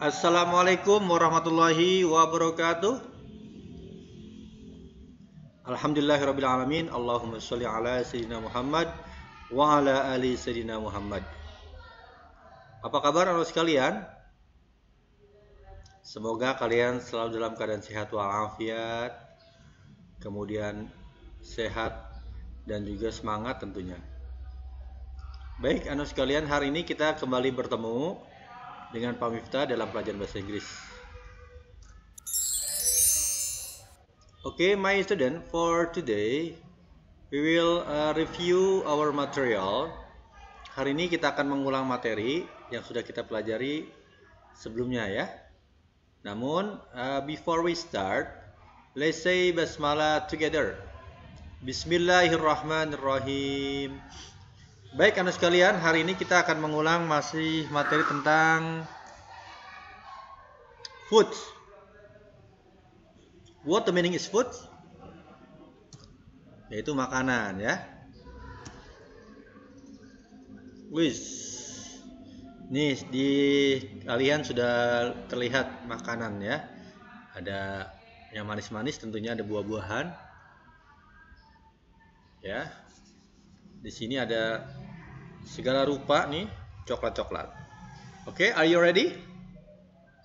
Assalamualaikum warahmatullahi wabarakatuh. Alhamdulillahirabbil Allahumma sholli ala sayyidina Muhammad wa ala ali sayyidina Muhammad. Apa kabar anak sekalian? Semoga kalian selalu dalam keadaan sehat walafiat, kemudian sehat dan juga semangat tentunya. Baik, anak sekalian, hari ini kita kembali bertemu dengan Pak Miftah dalam pelajaran bahasa Inggris. Okay, my student, for today we will uh, review our material. Hari ini kita akan mengulang materi yang sudah kita pelajari sebelumnya ya. Namun, uh, before we start, let's say basmalah together. Bismillahirrahmanirrahim. Baik anak sekalian, hari ini kita akan mengulang masih materi tentang food. What the meaning is food? Yaitu makanan ya. Wis. Nih di kalian sudah terlihat makanan ya. Ada yang manis-manis tentunya ada buah-buahan. Ya, di sini ada segala rupa nih coklat-coklat. Oke, okay, are you ready?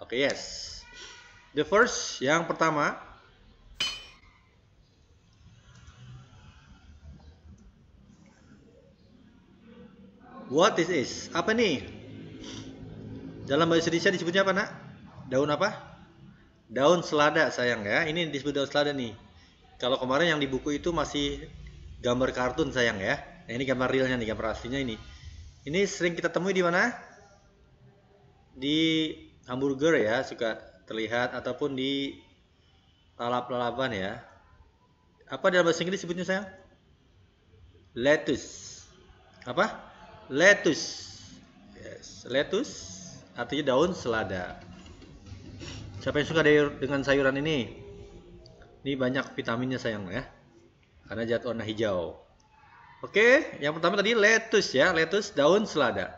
Oke, okay, yes. The first, yang pertama. What is this? Apa nih? Dalam bahasa Indonesia disebutnya apa, Nak? Daun apa? Daun selada, sayang ya. Ini disebut daun selada nih. Kalau kemarin yang di buku itu masih gambar kartun, sayang ya. Nah, ini gambar realnya nih, gambar aslinya ini. Ini sering kita temui di mana? Di hamburger ya, suka terlihat ataupun di lalap-lalapan ya. Apa dalam bahasa Inggris sebutnya saya? Lettuce. Apa? Lettuce. Yes, lettuce artinya daun selada. Siapa yang suka dengan sayuran ini? Ini banyak vitaminnya sayang ya. Karena jatuh warna hijau. Oke, yang pertama tadi lettuce ya, lettuce daun selada.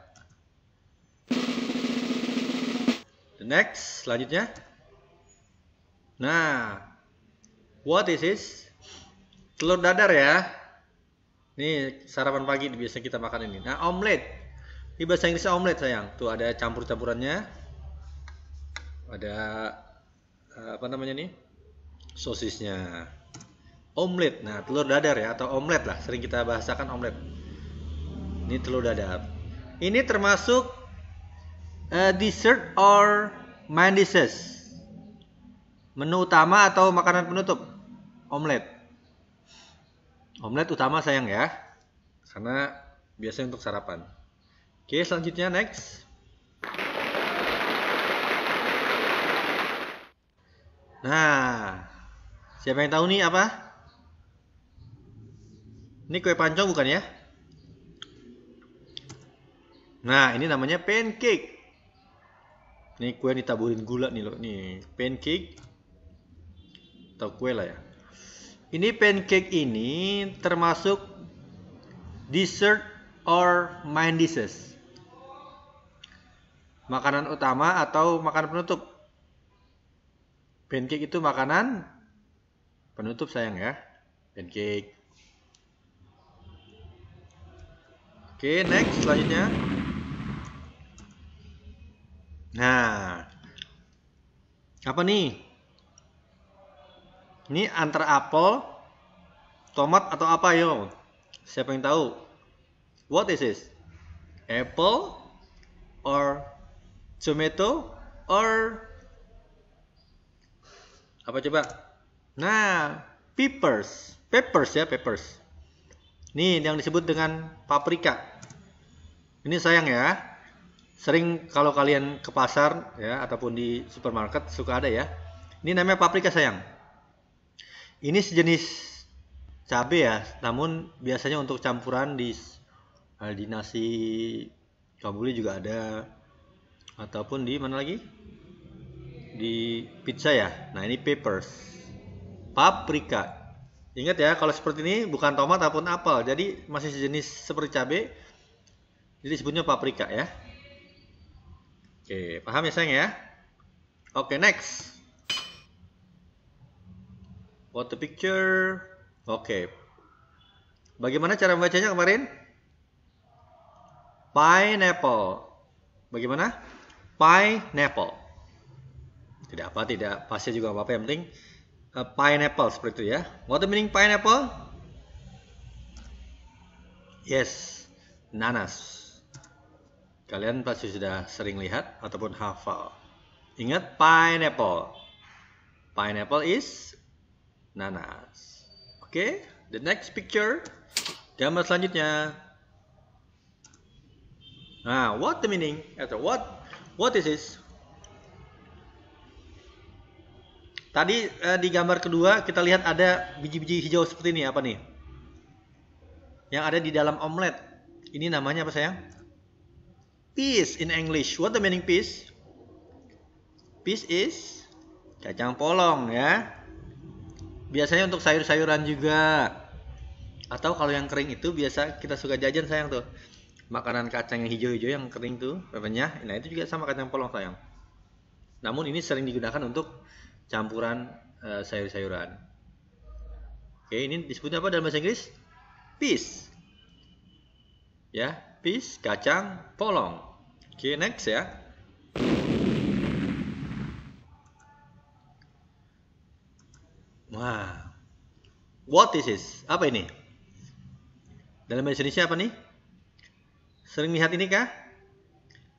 The next, selanjutnya. Nah, what is this? Telur dadar ya. Ini sarapan pagi biasanya kita makan ini. Nah, omelet. Ini bahasa Inggris omelet sayang. Tuh ada campur-campurannya. Ada eh, apa namanya nih? Sosisnya omelet. Nah, telur dadar ya atau omelet lah, sering kita bahasakan omelet. Ini telur dadar. Ini termasuk uh, dessert or main dishes. Menu utama atau makanan penutup? Omelet. Omelet utama sayang ya. Karena biasanya untuk sarapan. Oke, selanjutnya next. Nah, siapa yang tahu nih apa? Ini kue pancong bukan ya? Nah, ini namanya pancake. Ini kue ditaburin gula nih loh. Nih, pancake. Atau kue lah ya. Ini pancake ini termasuk dessert or main dishes. Makanan utama atau makanan penutup. Pancake itu makanan penutup sayang ya. Pancake. Oke, next selanjutnya. Nah, apa nih? Ini antara apel, tomat atau apa yo? Siapa yang tahu? What is this? Apple or tomato or apa coba? Nah, peppers, peppers ya, peppers. Nih yang disebut dengan paprika. Ini sayang ya. Sering kalau kalian ke pasar ya ataupun di supermarket suka ada ya. Ini namanya paprika sayang. Ini sejenis cabai ya, namun biasanya untuk campuran di eh, di nasi kabuli juga ada ataupun di mana lagi? Di pizza ya. Nah, ini peppers. Paprika. Ingat ya, kalau seperti ini bukan tomat ataupun apel, jadi masih sejenis seperti cabai. Jadi sebutnya paprika ya. Oke, paham ya sayang ya? Oke, next. What the picture? Oke. Bagaimana cara membacanya kemarin? Pineapple. Bagaimana? Pineapple. Tidak apa, tidak pasti juga apa-apa. Yang penting uh, pineapple seperti itu ya. What the meaning pineapple? Yes, nanas. Kalian pasti sudah sering lihat ataupun hafal. Ingat pineapple. Pineapple is nanas. Oke, okay? the next picture. Gambar selanjutnya. Nah, what the meaning? What what is this? Tadi eh, di gambar kedua kita lihat ada biji-biji hijau seperti ini apa nih? Yang ada di dalam omelet. Ini namanya apa sayang? Peas in English. What the meaning peas? Peas is kacang polong ya. Biasanya untuk sayur-sayuran juga. Atau kalau yang kering itu biasa kita suka jajan sayang tuh. Makanan kacang yang hijau-hijau yang kering tuh, renyah. Nah, itu juga sama kacang polong sayang. Namun ini sering digunakan untuk campuran uh, sayur-sayuran. Oke, ini disebutnya apa dalam bahasa Inggris? Peas. Ya, peas, kacang polong. Oke, next ya. Wah. What is this? Apa ini? Dalam bahasa Indonesia apa nih? Sering lihat ini kah?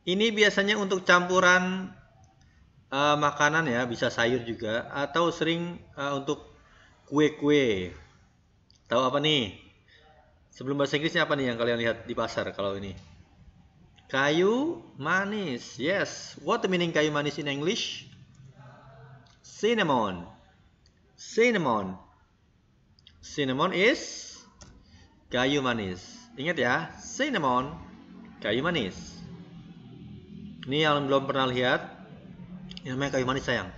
Ini biasanya untuk campuran uh, makanan ya, bisa sayur juga atau sering uh, untuk kue-kue. Tahu apa nih? Sebelum bahasa Inggrisnya apa nih yang kalian lihat di pasar kalau ini? Kayu manis. Yes. What the meaning kayu manis in English? Cinnamon cinnamon. Cinnamon is kayu manis. Ingat ya, cinnamon kayu manis. Ini yang belum pernah lihat, yang namanya kayu manis sayang.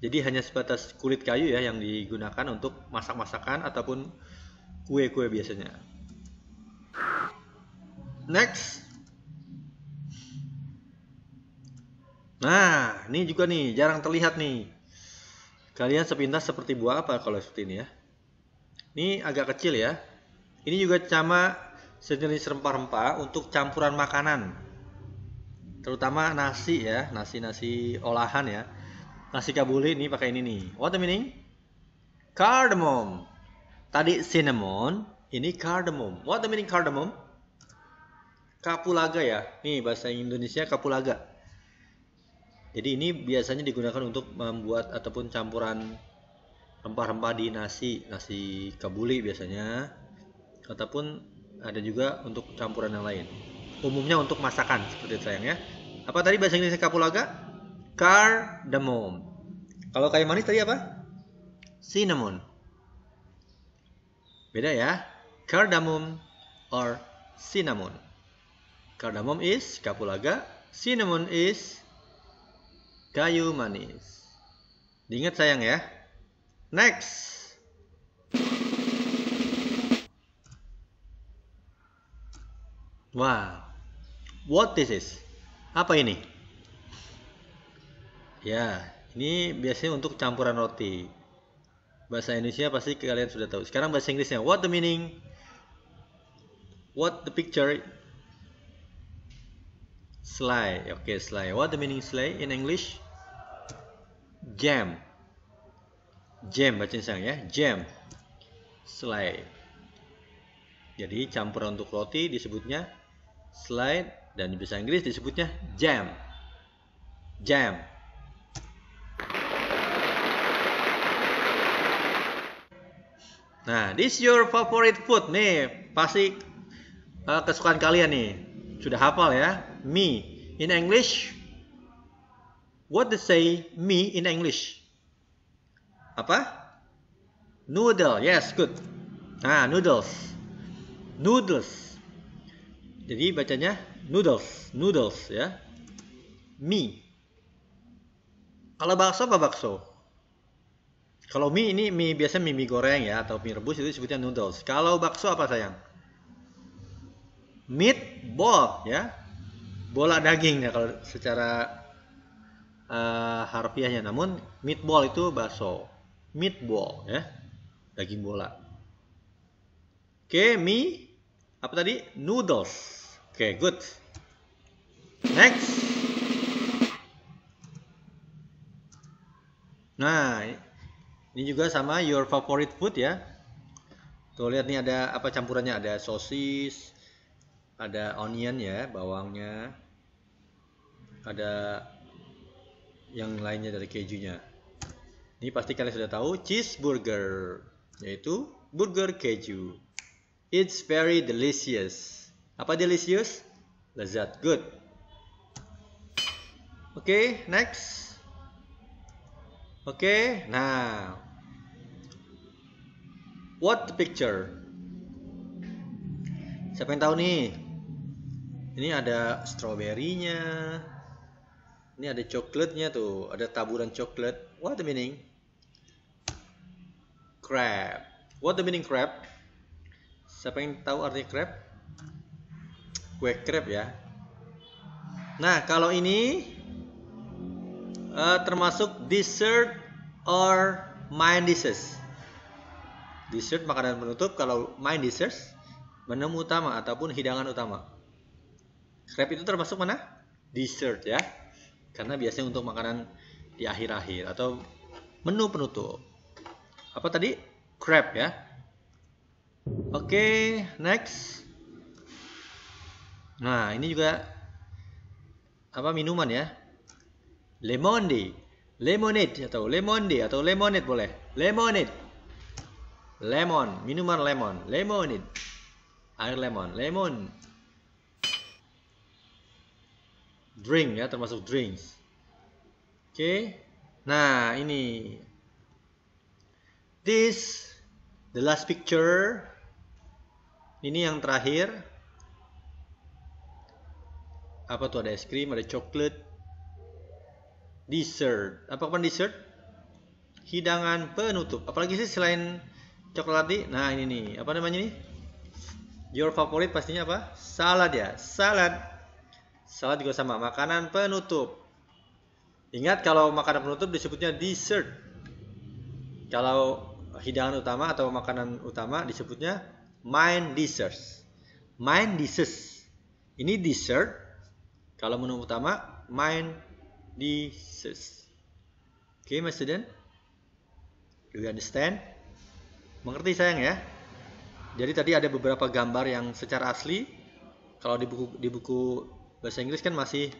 Jadi hanya sebatas kulit kayu ya yang digunakan untuk masak-masakan ataupun kue-kue biasanya. Next. Nah, ini juga nih jarang terlihat nih. Kalian sepintas seperti buah apa kalau seperti ini ya? Ini agak kecil ya. Ini juga sama sejenis rempah-rempah untuk campuran makanan. Terutama nasi ya, nasi-nasi olahan ya. Nasi kabuli ini pakai ini nih. What the meaning? Cardamom. Tadi cinnamon, ini cardamom. What the meaning cardamom? Kapulaga ya. Nih bahasa Indonesia kapulaga. Jadi ini biasanya digunakan untuk membuat ataupun campuran rempah-rempah di nasi, nasi kabuli biasanya, ataupun ada juga untuk campuran yang lain. Umumnya untuk masakan seperti itu sayang ya. Apa tadi bahasa Inggrisnya kapulaga? Cardamom. Kalau kayu manis tadi apa? Cinnamon. Beda ya. Cardamom or cinnamon. Cardamom is kapulaga, cinnamon is kayu manis. Diingat sayang ya. Next. Wow. What this is? Apa ini? Ya, ini biasanya untuk campuran roti. Bahasa Indonesia pasti kalian sudah tahu. Sekarang bahasa Inggrisnya. What the meaning? What the picture? Slide. Oke, okay, slide. What the meaning slide in English? jam jam bacaan sayang ya jam slide jadi campuran untuk roti disebutnya slide dan di bahasa Inggris disebutnya jam jam Nah, this your favorite food nih, pasti uh, kesukaan kalian nih. Sudah hafal ya? Me. In English, What to say me in English? Apa? Noodle. Yes, good. Ah, noodles. Noodles. Jadi bacanya noodles, noodles ya. Mie. Kalau bakso apa bakso? Kalau mie ini mie biasa mie, mie goreng ya atau mie rebus itu disebutnya noodles. Kalau bakso apa sayang? Meatball ya. Bola daging ya kalau secara uh, harfiahnya namun meatball itu bakso meatball ya daging bola oke mie apa tadi noodles oke okay, good next nah ini juga sama your favorite food ya tuh lihat nih ada apa campurannya ada sosis ada onion ya bawangnya ada yang lainnya dari kejunya. Ini pasti kalian sudah tahu cheeseburger, yaitu burger keju. It's very delicious. Apa delicious? Lezat, good. Oke, okay, next. Oke, okay, nah. What the picture? Siapa yang tahu nih? Ini ada stroberinya, ini ada coklatnya tuh, ada taburan coklat. What the meaning? Crab. What the meaning crab? Siapa yang tahu arti crab? Kue crab ya. Nah, kalau ini uh, termasuk dessert or main dishes. Dessert makanan penutup, kalau main dishes menu utama ataupun hidangan utama. Crab itu termasuk mana? Dessert ya karena biasanya untuk makanan di akhir-akhir atau menu penutup. Apa tadi? Crab ya. Oke, okay, next. Nah, ini juga apa minuman ya? Lemonade. Lemonade atau lemonade atau lemonade boleh. Lemonade. Lemon, minuman lemon. Lemonade. Air lemon, lemon. drink ya termasuk drinks oke okay. nah ini this the last picture ini yang terakhir apa tuh ada es krim ada coklat dessert apa apa dessert hidangan penutup apalagi sih selain coklat nah ini nih apa namanya nih your favorite pastinya apa salad ya salad Salad juga sama, makanan penutup. Ingat kalau makanan penutup disebutnya dessert. Kalau hidangan utama atau makanan utama disebutnya main dishes. Main dishes. Ini dessert. Kalau menu utama main dishes. Oke, okay, my student? Do you understand? Mengerti sayang ya? Jadi tadi ada beberapa gambar yang secara asli kalau di buku di buku bahasa Inggris kan masih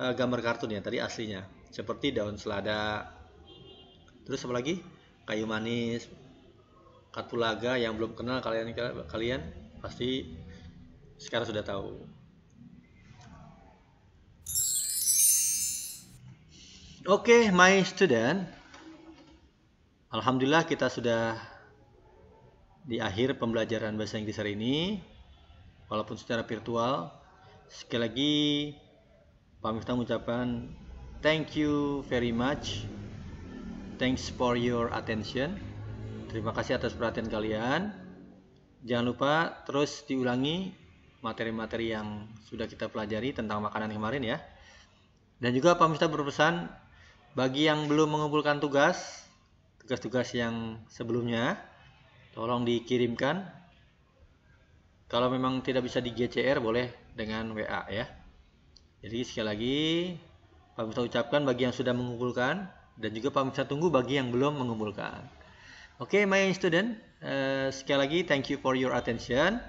uh, gambar kartun ya tadi aslinya seperti daun selada terus apa lagi kayu manis katulaga yang belum kenal kalian kalian pasti sekarang sudah tahu Oke, okay, my student. Alhamdulillah kita sudah di akhir pembelajaran bahasa Inggris hari ini. Walaupun secara virtual, Sekali lagi Pak Miftah mengucapkan thank you very much. Thanks for your attention. Terima kasih atas perhatian kalian. Jangan lupa terus diulangi materi-materi yang sudah kita pelajari tentang makanan kemarin ya. Dan juga Pak Miftah berpesan bagi yang belum mengumpulkan tugas, tugas-tugas yang sebelumnya, tolong dikirimkan. Kalau memang tidak bisa di GCR boleh dengan WA ya. Jadi sekali lagi Pak Mista ucapkan bagi yang sudah mengumpulkan dan juga Pak Mista tunggu bagi yang belum mengumpulkan. Oke, okay, my student, uh, sekali lagi thank you for your attention.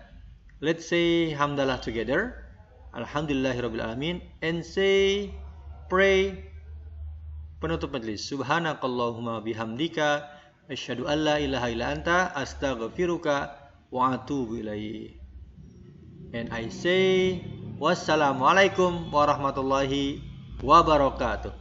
Let's say hamdalah together. Alhamdulillahirobbilalamin and say pray penutup majelis. Subhanakallahumma bihamdika asyhadu an la ilaha illa anta astaghfiruka wa atubu. And I say wassalamualaikum warahmatullahi wabarakatuh.